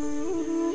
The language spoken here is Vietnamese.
Mm-hmm.